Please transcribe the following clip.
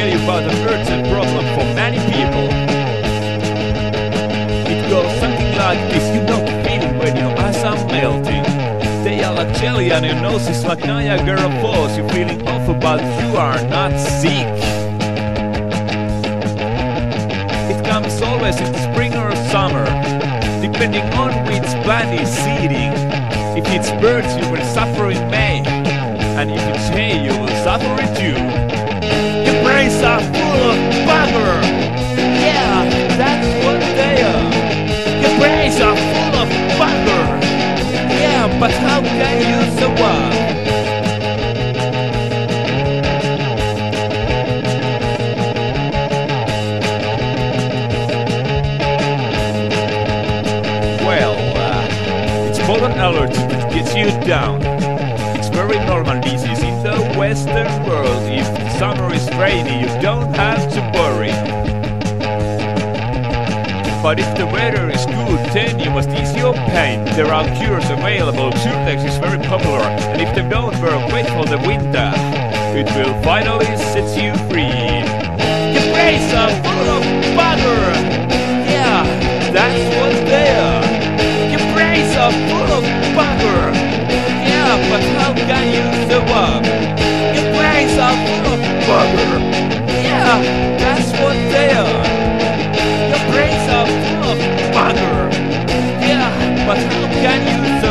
about an urgent problem for many people. It goes something like this, you know the feeling when your eyes are melting. They are like jelly and your nose is like Niagara Falls. You're feeling awful but you are not sick. It comes always in spring or summer, depending on which plant is seeding. If it's birds you will suffer in May, and if it's hay you will suffer in June. Brains are full of bugger. Yeah, that's what they are. Your brains are full of bugger. Yeah, but how can you survive? Well, uh, it's pollen allergy that gets you down. Very normal disease in the Western world. If summer is rainy, you don't have to worry. But if the weather is good, then you must ease your pain. There are cures available. Suretex is very popular, and if they don't work, wait for the winter. It will finally set you free. Música